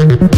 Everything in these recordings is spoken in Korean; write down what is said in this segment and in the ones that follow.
Thank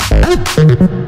Oh,